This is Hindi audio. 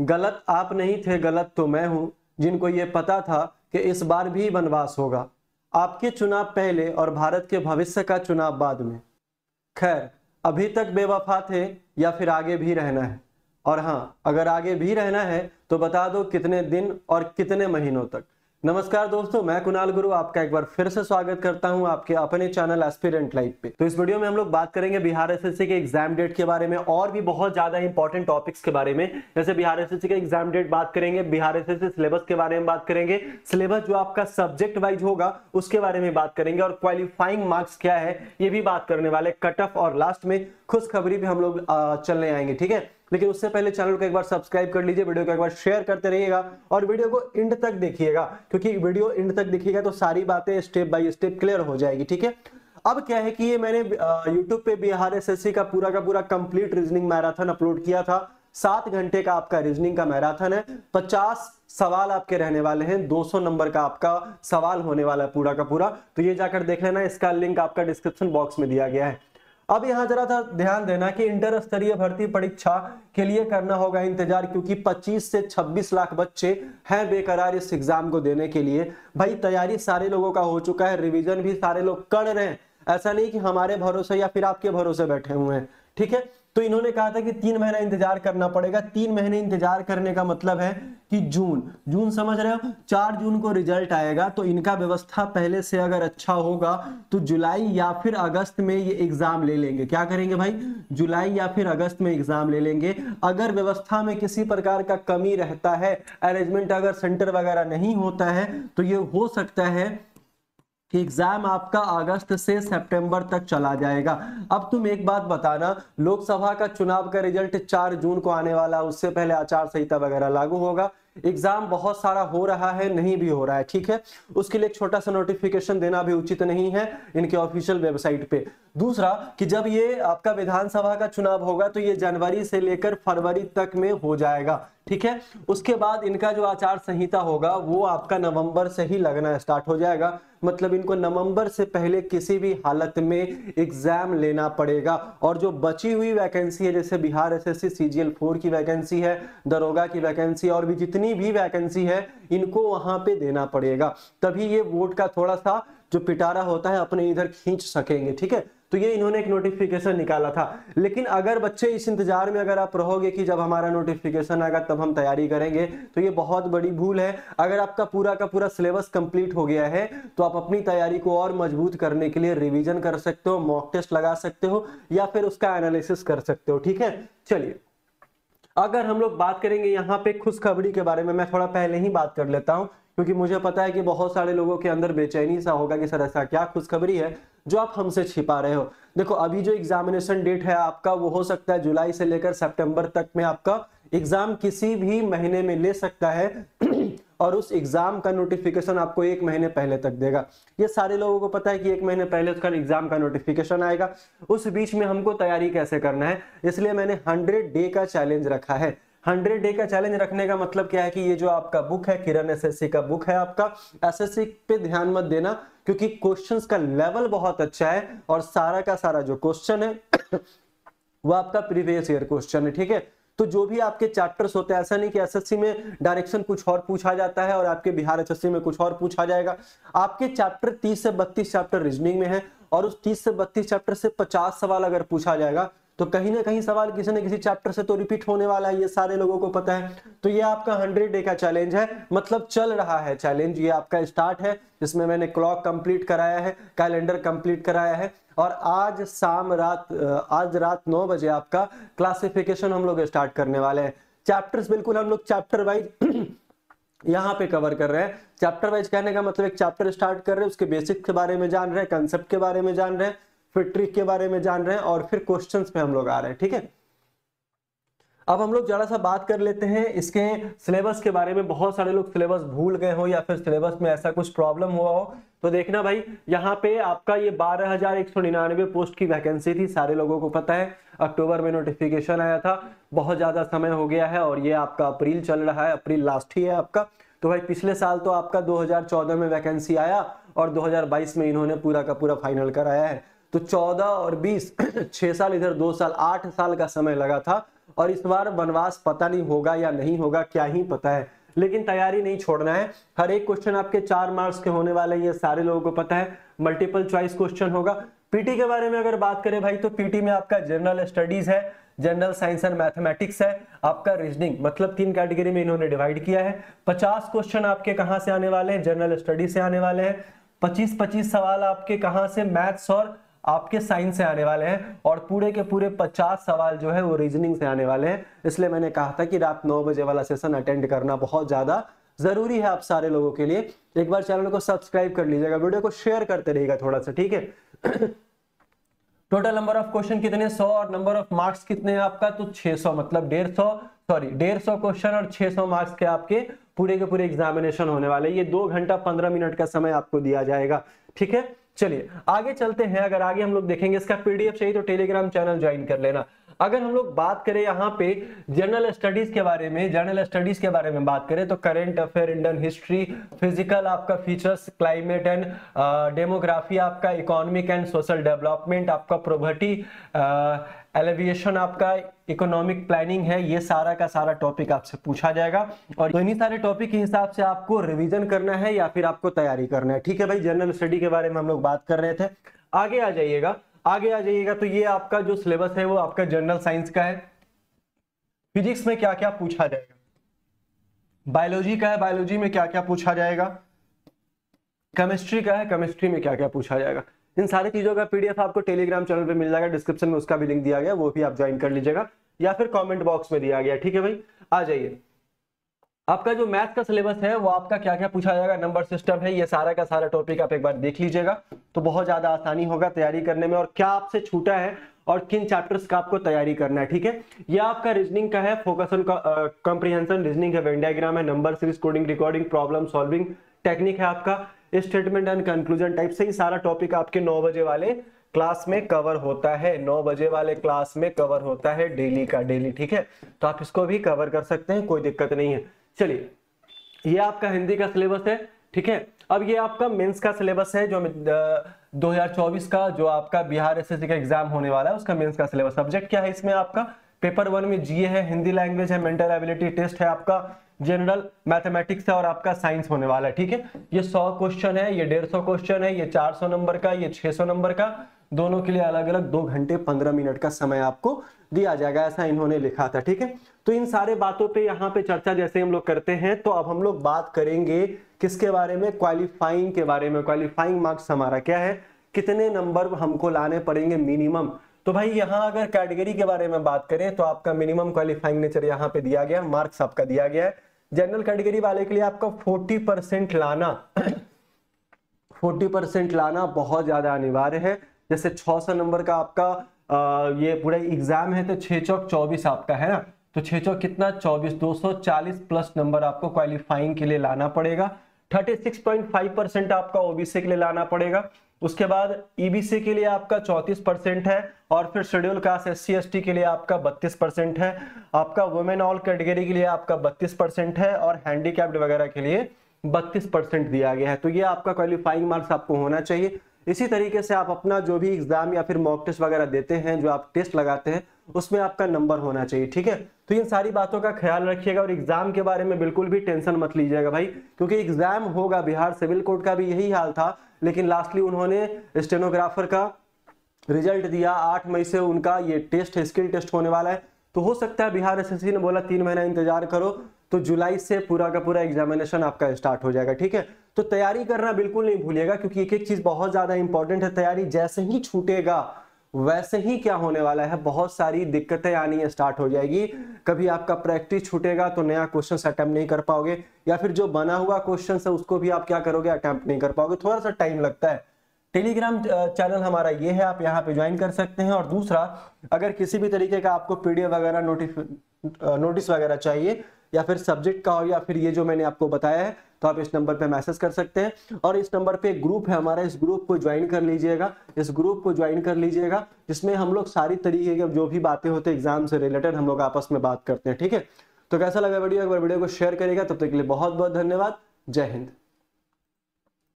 गलत आप नहीं थे, गलत तो मैं हूँ। जिनको ये पता था कि इस बार भी वनवास होगा। आपके चुनाव पहले और भारत के भविष्य का चुनाव बाद में। खैर, अभी तक बेवफा थे या फिर आगे भी रहना है? और हाँ अगर आगे भी रहना है तो बता दो कितने दिन और कितने महीनों तक। नमस्कार दोस्तों, मैं कुणाल गुरु आपका एक बार फिर से स्वागत करता हूँ आपके अपने चैनल एस्पिरेंट लाइफ पे। तो इस वीडियो में हम लोग बात करेंगे बिहार एसएससी के एग्ज़ाम डेट के बारे में और भी बहुत ज़्यादा इंपॉर्टेंट टॉपिक्स के बारे में। जैसे बिहार एसएससी का एग्ज़ाम डेट बात करेंगे, बिहार एसएससी सिलेबस के बारे में बात करेंगे। सिलेबस जो आपका सब्जेक्ट वाइज होगा, उसके बारे में बात करेंगे। और क्वालिफाइंग मार्क्स क्या है, ये भी बात करने वाले कट ऑफ़ और लास्ट में खुशखबरी भी हम लोग चलने आएँगे, ठीक है? लेकिन उससे पहले चैनल को एक बार सब्सक्राइब कर लीजिए, वीडियो को एक बार शेयर करते रहिएगा और वीडियो को इंड तक देखिएगा, क्योंकि वीडियो इंड तक देखिएगा तो सारी बातें स्टेप बाय स्टेप क्लियर हो जाएगी, ठीक है? अब क्या है कि ये मैंने यूट्यूब पे बिहार एसएससी का पूरा का पूरा कंप्लीट रीजनिंग मैराथन अपलोड किया था। सात घंटे का आपका रीजनिंग का मैराथन है। पचास सवाल आपके रहने वाले हैं 200 नंबर का आपका सवाल होने वाला है पूरा का पूरा। तो ये जाकर देख लेना, इसका लिंक आपका डिस्क्रिप्शन बॉक्स में दिया गया है। अब यहाँ जरा था ध्यान देना कि इंटर स्तरीय भर्ती परीक्षा के लिए करना होगा इंतज़ार, क्योंकि 25 से 26 लाख बच्चे हैं बेकरार इस एग्ज़ाम को देने के लिए। भाई, तैयारी सारे लोगों का हो चुका है, रिवीजन भी सारे लोग कर रहे हैं। ऐसा नहीं कि हमारे भरोसे या फिर आपके भरोसे बैठे हुए हैं, ठीक है? तो इन्होंने कहा था कि तीन महीना इंतज़ार करना पड़ेगा। तीन महीने इंतज़ार करने का मतलब है कि जून जून समझ रहे हो? चार जून को रिज़ल्ट आएगा तो इनका व्यवस्था पहले से अगर अच्छा होगा तो जुलाई या फिर अगस्त में ये एग्ज़ाम ले लेंगे। क्या करेंगे भाई? जुलाई या फिर अगस्त में एग्ज़ाम ले लेंगे। अगर व्यवस्था में किसी प्रकार का कमी रहता है अरेंजमेंट अगर सेंटर वगैरह नहीं होता है तो ये हो सकता है कि एग्ज़ाम आपका अगस्त से सितंबर तक चला जाएगा। अब तुम एक बात बताना, लोकसभा का चुनाव का रिज़ल्ट 4 जून को आने वाला उससे पहले आचार संहिता वगैरह लागू होगा। एग्ज़ाम बहुत सारा हो रहा है, नहीं भी हो रहा है, ठीक है? उसके लिए छोटा सा नोटिफिकेशन देना भी उचित नहीं है इनके ऑफिशियल वेबसाइट पे। दूसरा, कि जब ये आपका विधानसभा का चुनाव होगा तो ये जनवरी से लेकर फरवरी तक में हो जाएगा। ठीक है? उसके बाद इनका जो आचार संहिता होगा, वो आपका नवंबर से ही लगना स्टार्ट हो जाएगा। मतलब इनको नवंबर से पहले किसी भी हालत में एग्ज़ाम लेना पड़ेगा। और जो बची हुई वैकेंसी है, जैसे बिहार एसएससी सीजीएल फोर की वैकेंसी है, दरोगा की वैकेंसी और भी जितनी भी वैकेंसी है, इनको वहाँ पे देना पड़ेगा। तभी ये वोट का थोड़ा सा जो पिटारा होता है, अपने इधर खींच सकेंगे, ठीक है? तो ये इन्होंने एक नोटिफिकेशन निकाला था। लेकिन अगर बच्चे इस इंतज़ार में अगर आप रहोगे कि जब हमारा नोटिफिकेशन आएगा, तब हम तैयारी करेंगे तो ये बहुत बड़ी भूल है। अगर आपका पूरा का पूरा सिलेबस कंप्लीट हो गया है तो आप अपनी तैयारी को और मज़बूत करने के लिए रिविजन कर सकते हो मॉक टेस्ट लगा सकते हो, या फिर उसका एनालिसिस कर सकते हो, ठीक है? चलिए। अगर हम लोग बात करेंगे यहाँ पे खुशखबरी के बारे में, मैं थोड़ा पहले ही बात कर लेता हूँ, क्योंकि मुझे पता है कि बहुत सारे लोगों के अंदर बेचैनी सा होगा कि सर ऐसा क्या खुशखबरी है। जो आप हमसे छिपा रहे हो। देखो, अभी जो एग्जामिनेशन डेट है आपका, वो हो सकता है जुलाई से लेकर सितंबर तक में आपका एग्ज़ाम किसी भी महीने में ले सकता है। और उस एग्ज़ाम का नोटिफिकेशन आपको एक महीने पहले तक देगा। ये सारे लोगों को पता है कि एक महीने पहले उसका एग्ज़ाम का नोटिफिकेशन आएगा। उस बीच में हमको तैयारी कैसे करना है? इसलिए मैंने हंड्रेड डे का चैलेंज रखा है। हंड्रेड डे का चैलेंज रखने का मतलब क्या है कि ये जो आपका बुक है, किरण एसएससी का बुक है आपका एसएससी पे ध्यान मत देना, क्योंकि क्वेश्चंस का लेवल बहुत अच्छा है और सारा का सारा जो क्वेश्चन है, वो आपका प्रीवियस ईयर क्वेश्चन है, ठीक है? तो जो भी आपके चैप्टर्स होते हैं, ऐसा नहीं कि एसएससी में डायरेक्शन कुछ और पूछा जाता है और आपके बिहार एसएससी में कुछ और पूछा जाएगा। आपके चैप्टर 30 से 32 चैप्टर रीजनिंग में है और उस 30 से 32 चैप्टर से 50 सवाल अगर पूछा जाएगा तो कहीं ना कहीं सवाल किसी न किसी चैप्टर से तो रिपीट होने वाला है, ये सारे लोगों को पता है। तो ये आपका हंड्रेड डे का चैलेंज है। मतलब चल रहा है चैलेंज ये आपका स्टार्ट है, जिसमें मैंने क्लॉक कंप्लीट कराया है कैलेंडर कंप्लीट कराया है। और आज शाम रात आज रात नौ बजे आपका क्लासिफिकेशन हम लोग स्टार्ट करने वाले हैं। चैप्टर्स बिल्कुल हम लोग चैप्टर वाइज यहाँ पे कवर कर रहे हैं। चैप्टर वाइज कहने का मतलब एक चैप्टर स्टार्ट कर रहे हैं, उसके बेसिक के बारे में जान रहे हैं कंसेप्ट के बारे में जान रहे हैं। फिर ट्रिक के बारे में जान रहे हैं और फिर क्वेश्चंस पे हम लोग आ रहे हैं, ठीक है? अब हम लोग जरा सा बात कर लेते हैं इसके सिलेबस के बारे में। बहुत सारे लोग सिलेबस भूल गए हो या फिर सिलेबस में ऐसा कुछ प्रॉब्लम हुआ हो तो देखना भाई, यहाँ पे आपका ये बारह हज़ार एक सौ निन्यानवे पोस्ट की वैकेंसी थी, सारे लोगों को पता है। अक्टूबर में नोटिफिकेशन आया था, बहुत ज़्यादा समय हो गया है और ये आपका अप्रैल चल रहा है, अप्रैल लास्ट ही है आपका। तो भाई, पिछले साल तो आपका 2014 में वैकेंसी आया और 2022 में इन्होंने पूरा का पूरा फाइनल कराया है। तो 14 और 20 छह साल इधर, दो साल, आठ साल का समय लगा था। और इस बार वनवास पता नहीं होगा या नहीं होगा, क्या ही पता है। लेकिन तैयारी नहीं छोड़ना है। हर एक क्वेश्चन आपके चार मार्क्स के होने वाले हैं, ये सारे लोगों को पता है। मल्टीपल चॉइस क्वेश्चन होगा। पीटी के बारे में अगर बात करें भाई तो पीटी में आपका जनरल स्टडीज़ है जनरल साइंस एंड मैथमेटिक्स है। आपका रीजनिंग मतलब तीन कैटेगरी में इन्होंने डिवाइड किया है। पचास क्वेश्चन आपके कहाँ से आने वाले हैं? जनरल स्टडी से आने वाले हैं। पच्चीस पच्चीस सवाल आपके कहाँ से? मैथ्स और आपके साइंस से आने वाले हैं और पूरे के पूरे 50 सवाल जो है वो रीजनिंग से आने वाले हैं। इसलिए मैंने कहा था कि रात नौ बजे वाला सेशन अटेंड करना बहुत ज़्यादा ज़रूरी है आप सारे लोगों के लिए। एक बार चैनल को सब्सक्राइब कर लीजिएगा, वीडियो को शेयर करते रहिएगा थोड़ा सा ठीक है? टोटल नंबर ऑफ़ क्वेश्चन कितने? 100 और नंबर ऑफ़ मार्क्स कितने हैं आपका? तो 600 मतलब 150 सॉरी 150 क्वेश्चन और 600 मार्क्स के आपके पूरे के पूरे एग्जामिनेशन होने वाले ये दो घंटा पंद्रह मिनट का समय आपको दिया जाएगा, ठीक है? चलिए, आगे चलते हैं। अगर आगे हम लोग देखेंगे इसका पीडीएफ चाहिए तो टेलीग्राम चैनल ज्वाइन कर लेना। अगर हम लोग बात करें यहाँ पे जनरल स्टडीज़ के बारे में जनरल स्टडीज़ के बारे में बात करें तो current affair Indian history physical आपका फीचर्स क्लाइमेट एंड डेमोग्राफी आपका इकोनॉमिक एंड सोशल डेवलपमेंट आपका प्रोपर्टी एलिविएशन आपका इकोनॉमिक प्लानिंग है, ये सारा का सारा टॉपिक आपसे पूछा जाएगा। और इन्हीं सारे टॉपिक के हिसाब से आपको रिवीजन करना है या फिर आपको तैयारी करना है। ठीक है भाई जनरल स्टडी के बारे में हम लोग बात कर रहे थे। आगे आ जाइएगा। आगे आ जाइएगा। तो ये आपका जो सिलेबस है, वो आपका जनरल साइंस का है। फिजिक्स में क्या क्या पूछा जाएगा? बायोलॉजी का है बायोलॉजी में क्या क्या पूछा जाएगा? केमिस्ट्री का है केमिस्ट्री में क्या क्या पूछा जाएगा? इन सारी चीज़ों का पीडीएफ आपको टेलीग्राम चैनल पे मिल जाएगा। डिस्क्रिप्शन में उसका भी लिंक दिया गया, वो भी आप ज्वाइन कर लीजिएगा। या फिर कमेंट बॉक्स में दिया गया, ठीक है भाई? आ जाइए। आपका जो मैथ का सिलेबस है, वो आपका क्या क्या पूछा जाएगा? नंबर सिस्टम है, ये सारा का सारा टॉपिक आप एक बार देख लीजिएगा। तो बहुत ज़्यादा आसानी होगा तैयारी करने में और क्या आपसे छूटा है और किन चैप्टर्स का आपको तैयारी करना है, ठीक है? ये आपका रीजनिंग का है फोकस ऑन कॉम्प्रिहेंशन रीजनिंग है वेंडाग्राम है number series coding decoding problem solving technique है आपका। स्टेटमेंट एंड कंक्लूजन टाइप से ही सारा टॉपिक आपके नौ बजे वाले क्लास में कवर होता है। नौ बजे वाले क्लास में कवर होता है डेली का डेली ठीक है? तो आप इसको भी कवर कर सकते हैं, कोई दिक्कत नहीं है। चलिए, ये आपका हिंदी का सिलेबस है, ठीक है? अब ये आपका मेंस का सिलेबस है, जो 2024 का जो आपका बिहार एसएससी का एग्ज़ाम होने वाला है, उसका मेंस का सिलेबस। सब्जेक्ट क्या है इसमें आपका? पेपर वन में जीए है, हिंदी लैंग्वेज है मेंटल एबिलिटी टेस्ट है आपका जनरल मैथमेटिक्स है और आपका साइंस होने वाला है, ठीक है? ये 100 क्वेश्चन है, ये 150 क्वेश्चन है, ये 400 नंबर का, ये 600 नंबर का दोनों के लिए अलग अलग दो घंटे पंद्रह मिनट का समय आपको दिया जाएगा, ऐसा इन्होंने लिखा था, ठीक है? तो इन सारे बातों पे यहाँ पे चर्चा जैसे हम लोग करते हैं तो अब हम लोग बात करेंगे किसके बारे में क्वालिफाइंग के बारे में। क्वालिफाइंग मार्क्स हमारा क्या है? कितने नंबर हमको लाने पड़ेंगे मिनिमम तो भाई यहाँ अगर कैटेगरी के बारे में बात करें तो आपका मिनिमम क्वालिफाइंग नेचर यहाँ पे दिया गया मार्क्स आपका दिया गया है। जनरल कैटेगरी वाले के लिए आपका 40 परसेंट लाना 40 परसेंट लाना बहुत ज़्यादा अनिवार्य है। जैसे 600 नंबर का आपका आ, ये पूरा एग्ज़ाम है तो छह चौक चौबीस आपका है ना? तो छह चौक कितना? चौबीस दो सौ चालीस प्लस नंबर आपको क्वालिफाइंग के लिए लाना पड़ेगा। 36.5 परसेंट आपका ओबीसी के लिए लाना पड़ेगा। उसके बाद ईबीसी e के लिए आपका 34 परसेंट है और फिर शेड्यूल कास्ट एस सी के लिए आपका 32 परसेंट है। आपका वुमेन ऑल कैटेगरी के लिए आपका 32 परसेंट है और हैंडीकैप्ड वगैरह के लिए 32 परसेंट दिया गया है। तो ये आपका क्वालिफाइंग मार्क्स आपको होना चाहिए। इसी तरीके से आप अपना जो भी एग्ज़ाम या फिर मॉक टेस्ट वगैरह देते हैं, जो आप टेस्ट लगाते हैं, उसमें आपका नंबर होना चाहिए, ठीक है? तो इन सारी बातों का ख्याल रखिएगा और एग्ज़ाम के बारे में बिल्कुल भी टेंशन मत लीजिएगा भाई, क्योंकि एग्ज़ाम होगा, बिहार सिविल कोर्ट का भी यही हाल था, लेकिन लास्टली उन्होंने स्टेनोग्राफर का रिज़ल्ट दिया, आठ मई से उनका ये टेस्ट स्किल टेस्ट होने वाला है। तो हो सकता है बिहार एसएससी ने बोला, तीन महीना इंतज़ार करो तो जुलाई से पूरा का पूरा एग्जामिनेशन आपका स्टार्ट हो जाएगा, ठीक है? तो तैयारी करना बिल्कुल नहीं भूलिएगा, क्योंकि एक एक चीज़ बहुत ज़्यादा इंपॉर्टेंट है। तैयारी जैसे ही छूटेगा, वैसे ही क्या होने वाला है? बहुत सारी दिक्कतें आनी स्टार्ट हो जाएगी। कभी आपका प्रैक्टिस छूटेगा तो नया क्वेश्चन अटेम्प्ट नहीं कर पाओगे, या फिर जो बना हुआ क्वेश्चन है, उसको भी आप क्या करोगे? अटेम्प्ट नहीं कर पाओगे। थोड़ा सा टाइम लगता है। टेलीग्राम चैनल हमारा ये है, आप यहाँ पे ज्वाइन कर सकते हैं। और दूसरा, अगर किसी भी तरीके का आपको पीडीएफ वगैरह नोटिस नोटिस वगैरह चाहिए, या फिर सब्जेक्ट का हो, या फिर ये जो मैंने आपको बताया है तो आप इस नंबर पे मैसेज कर सकते हैं। और इस नंबर पे एक ग्रुप है हमारा, इस ग्रुप को ज्वाइन कर लीजिएगा। इस ग्रुप को ज्वाइन कर लीजिएगा, जिसमें हम लोग सारी तरीके की, जो भी बातें होते हैं एग्ज़ाम से रिलेटेड हम लोग आपस में बात करते हैं, ठीक है? तो कैसा लगा वीडियो? बार वीडियो को शेयर करेगा तब तक के लिए बहुत बहुत धन्यवाद। जय हिंद।